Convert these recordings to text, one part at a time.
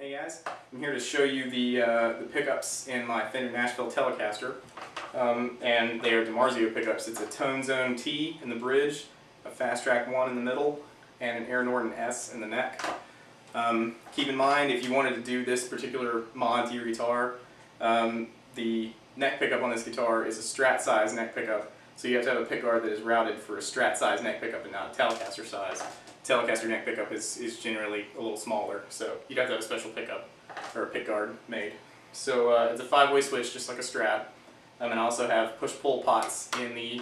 Hey guys, I'm here to show you the, uh, the pickups in my Fender Nashville Telecaster. Um, and they are DiMarzio pickups. It's a Tone Zone T in the bridge, a Fast Track 1 in the middle, and an Air Norton S in the neck. Um, keep in mind, if you wanted to do this particular mod to your guitar, um, the neck pickup on this guitar is a Strat size neck pickup. So you have to have a pickguard that is routed for a Strat size neck pickup and not a Telecaster size. Telecaster neck pickup is, is generally a little smaller, so you'd have to have a special pickup or a pickguard made. So uh, it's a five-way switch, just like a Strat. Um, and I also have push-pull pots in the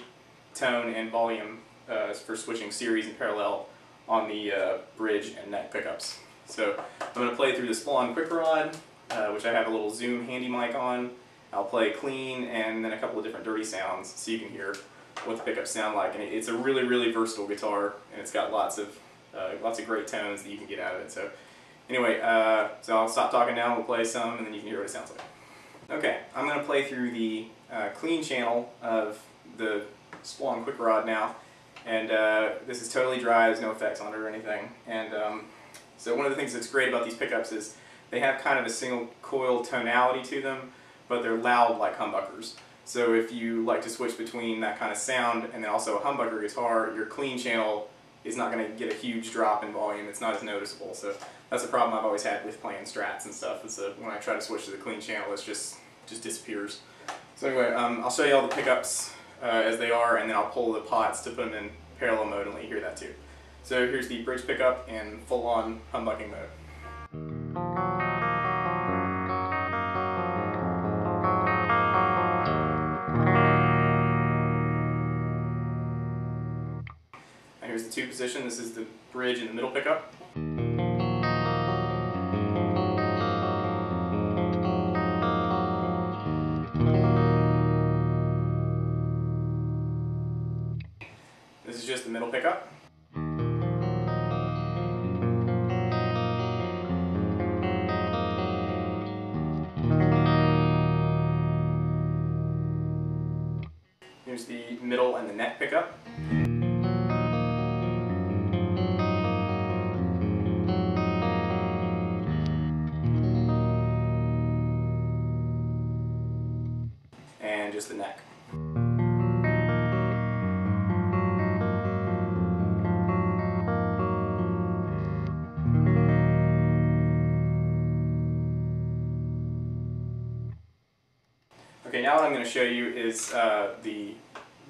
tone and volume uh, for switching series and parallel on the uh, bridge and neck pickups. So I'm going to play through the Splawn Quick Rod, uh, which I have a little Zoom handy mic on. I'll play clean and then a couple of different dirty sounds so you can hear what the pickups sound like. And it's a really, really versatile guitar, and it's got lots of uh, lots of great tones that you can get out of it. So anyway, uh, so I'll stop talking now, we'll play some, and then you can hear what it sounds like. Okay, I'm going to play through the uh, clean channel of the Splawn Quick Rod now, and uh, this is totally dry, there's no effects on it or anything. And um, so one of the things that's great about these pickups is they have kind of a single coil tonality to them, but they're loud like humbuckers. So if you like to switch between that kind of sound and then also a humbucker guitar, your clean channel is not going to get a huge drop in volume. It's not as noticeable. So that's a problem I've always had with playing strats and stuff. Is that when I try to switch to the clean channel, it just just disappears. So anyway, um, I'll show you all the pickups uh, as they are, and then I'll pull the pots to put them in parallel mode and let you hear that too. So here's the bridge pickup in full-on humbucking mode. Two position. This is the bridge and the middle pickup. This is just the middle pickup. Here's the middle and the neck pickup. And just the neck. Okay, now what I'm going to show you is uh, the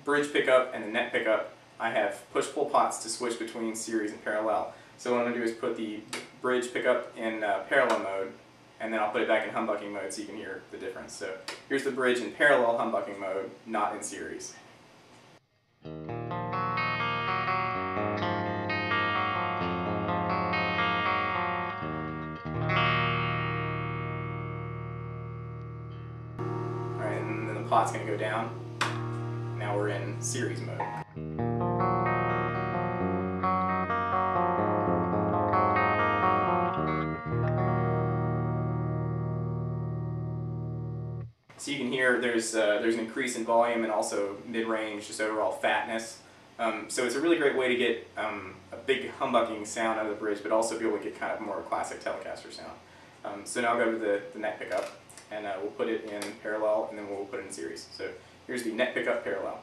bridge pickup and the neck pickup. I have push-pull pots to switch between series and parallel. So what I'm going to do is put the bridge pickup in uh, parallel mode, and then I'll put it back in humbucking mode so you can hear the difference. So here's the bridge in parallel humbucking mode, not in series. Alright, and then the plot's going to go down. Now we're in series mode. So you can hear there's uh, there's an increase in volume and also mid-range, just overall fatness. Um, so it's a really great way to get um, a big humbucking sound out of the bridge, but also be able to get kind of more classic Telecaster sound. Um, so now I'll go to the, the neck pickup, and uh, we'll put it in parallel, and then we'll put it in series. So here's the neck pickup parallel.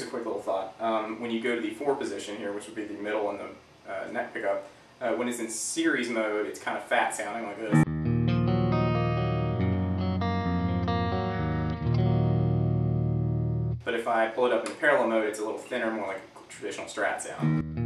Here's a quick little thought. Um, when you go to the four position here, which would be the middle and the uh, neck pickup, uh, when it's in series mode, it's kind of fat sounding like this. But if I pull it up in parallel mode, it's a little thinner, more like a traditional strat sound.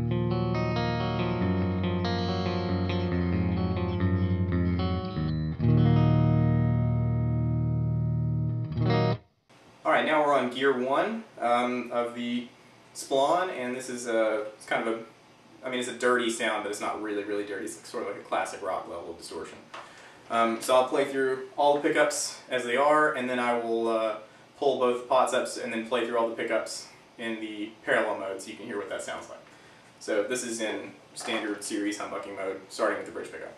We're on gear one um, of the Splawn, and this is a, it's kind of a, I mean it's a dirty sound, but it's not really, really dirty. It's sort of like a classic rock level of distortion. Um, so I'll play through all the pickups as they are, and then I will uh, pull both pots up and then play through all the pickups in the parallel mode so you can hear what that sounds like. So this is in standard series humbucking mode, starting with the bridge pickup.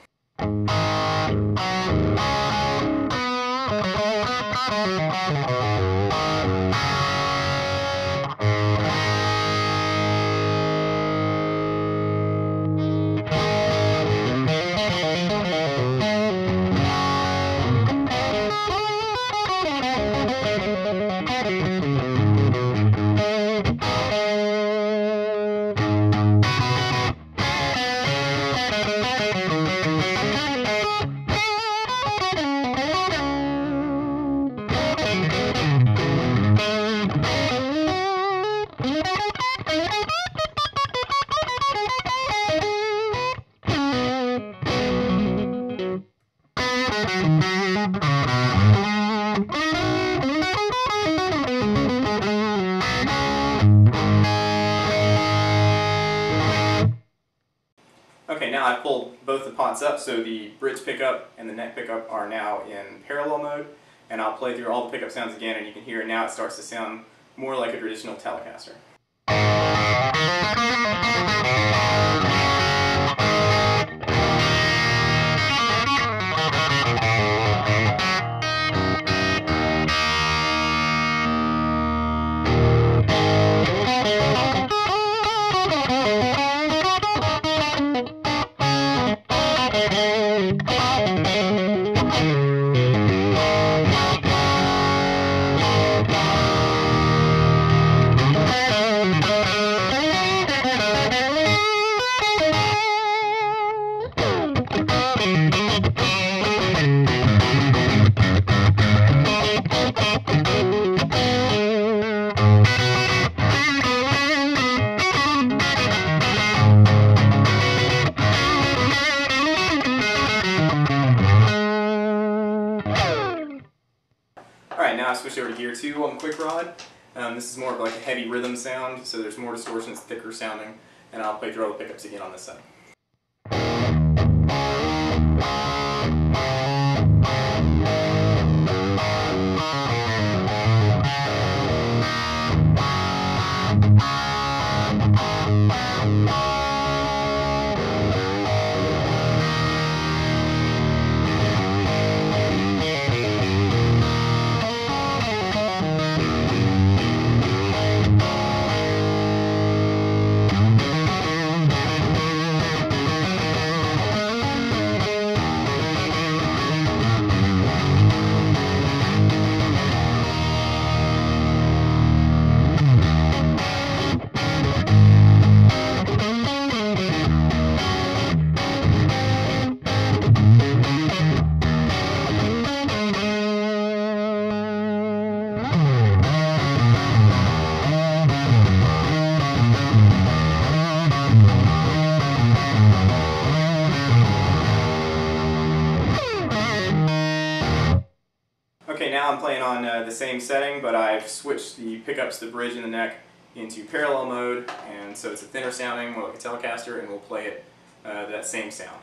I've pulled both the pots up, so the bridge pickup and the neck pickup are now in parallel mode, and I'll play through all the pickup sounds again, and you can hear it now it starts to sound more like a traditional Telecaster. 2 on quick rod. Um, this is more of like a heavy rhythm sound, so there's more distortion, it's thicker sounding, and I'll play through all the pickups again on this side. On uh, the same setting, but I've switched the pickups, the bridge, and the neck into parallel mode, and so it's a thinner sounding, more like a Telecaster, and we'll play it uh, that same sound.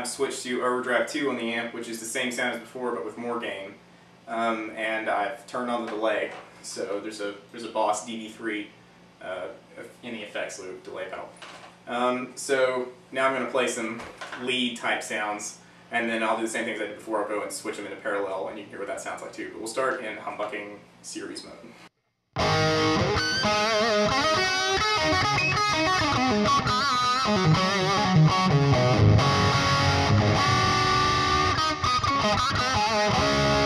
I've switched to Overdrive 2 on the amp, which is the same sound as before, but with more gain. Um, and I've turned on the delay, so there's a there's a Boss DD3 uh, in the effects loop delay pedal. Um, so now I'm going to play some lead type sounds, and then I'll do the same things I did before. I'll go and switch them into parallel, and you can hear what that sounds like too. But we'll start in humbucking series mode. Oh,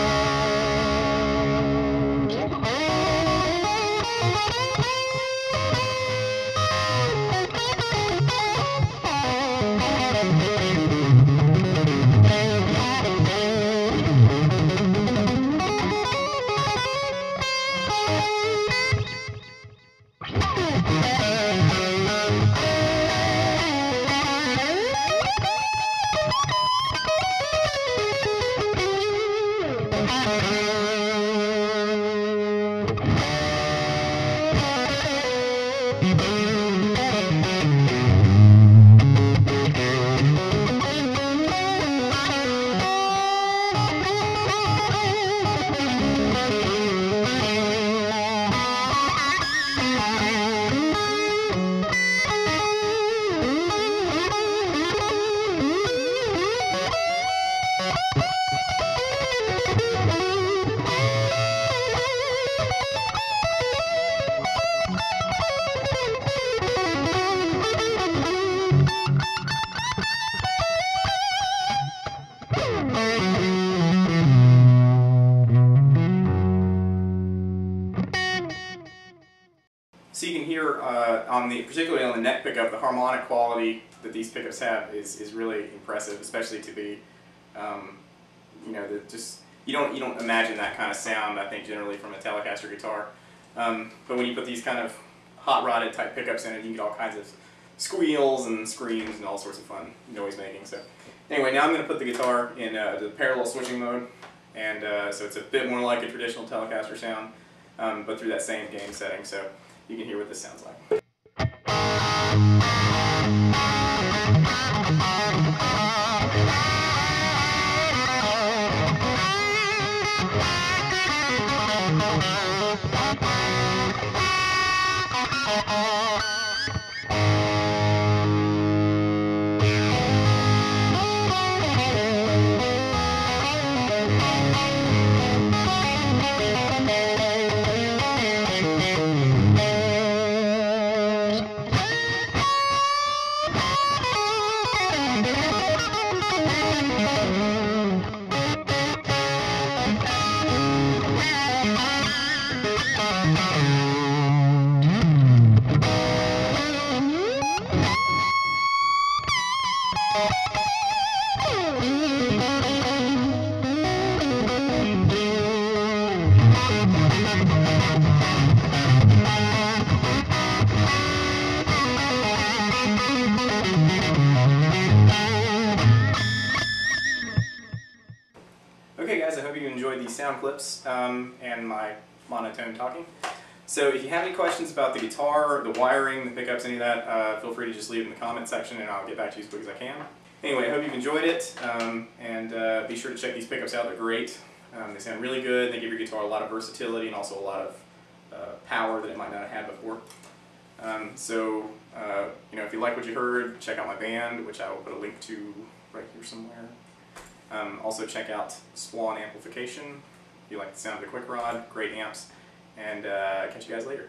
particularly on the neck pickup, the harmonic quality that these pickups have is, is really impressive, especially to be, um, you know, the just you don't you don't imagine that kind of sound. I think generally from a Telecaster guitar, um, but when you put these kind of hot rodded type pickups in it, you get all kinds of squeals and screams and all sorts of fun noise making. So anyway, now I'm going to put the guitar in uh, the parallel switching mode, and uh, so it's a bit more like a traditional Telecaster sound, um, but through that same gain setting. So you can hear what this sounds like. Clips um, and my monotone talking. So if you have any questions about the guitar, the wiring, the pickups, any of that, uh, feel free to just leave it in the comment section and I'll get back to you as quick as I can. Anyway, I hope you've enjoyed it um, and uh, be sure to check these pickups out, they're great. Um, they sound really good, they give your guitar a lot of versatility and also a lot of uh, power that it might not have had before. Um, so, uh, you know, if you like what you heard, check out my band, which I will put a link to right here somewhere. Um, also check out Splawn Amplification if you like the sound of the Quick Rod, great amps, and uh, catch you guys later.